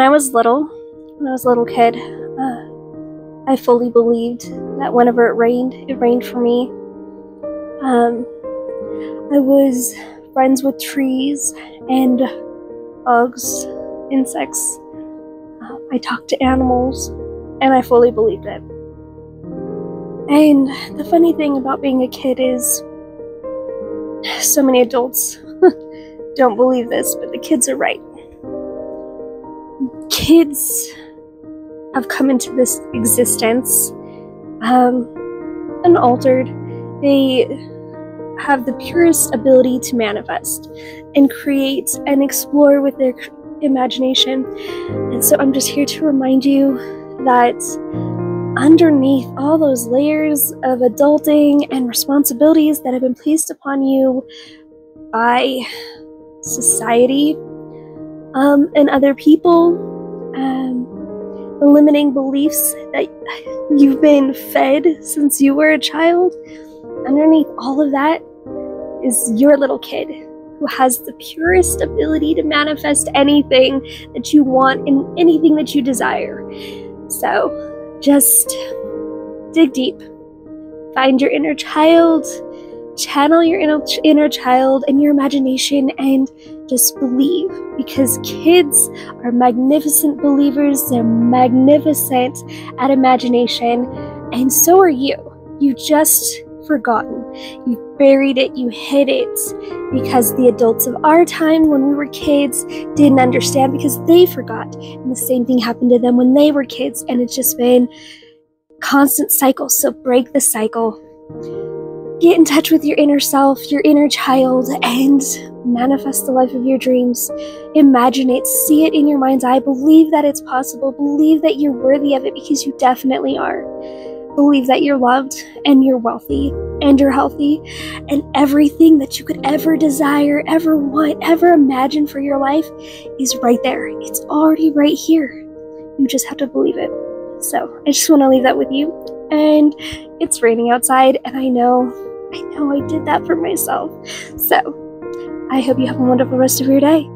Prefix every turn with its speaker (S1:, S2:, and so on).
S1: when I was little, when I was a little kid, uh, I fully believed that whenever it rained, it rained for me. Um, I was friends with trees and bugs, insects. Uh, I talked to animals, and I fully believed it. And the funny thing about being a kid is so many adults don't believe this, but the kids are right. Kids have come into this existence um, unaltered. They have the purest ability to manifest and create and explore with their imagination. And so I'm just here to remind you that underneath all those layers of adulting and responsibilities that have been placed upon you by society um, and other people, um, limiting beliefs that you've been fed since you were a child, underneath all of that is your little kid who has the purest ability to manifest anything that you want and anything that you desire. So, just dig deep. Find your inner child, channel your inner, inner child and your imagination, and just believe because kids are magnificent believers, they're magnificent at imagination, and so are you. You just forgotten. You buried it, you hid it because the adults of our time when we were kids didn't understand because they forgot. And the same thing happened to them when they were kids, and it's just been constant cycle. So break the cycle. Get in touch with your inner self, your inner child, and manifest the life of your dreams. Imagine it, see it in your mind's eye, believe that it's possible, believe that you're worthy of it because you definitely are. Believe that you're loved and you're wealthy and you're healthy and everything that you could ever desire, ever want, ever imagine for your life is right there. It's already right here. You just have to believe it. So I just want to leave that with you. And it's raining outside, and I know, I know I did that for myself. So I hope you have a wonderful rest of your day.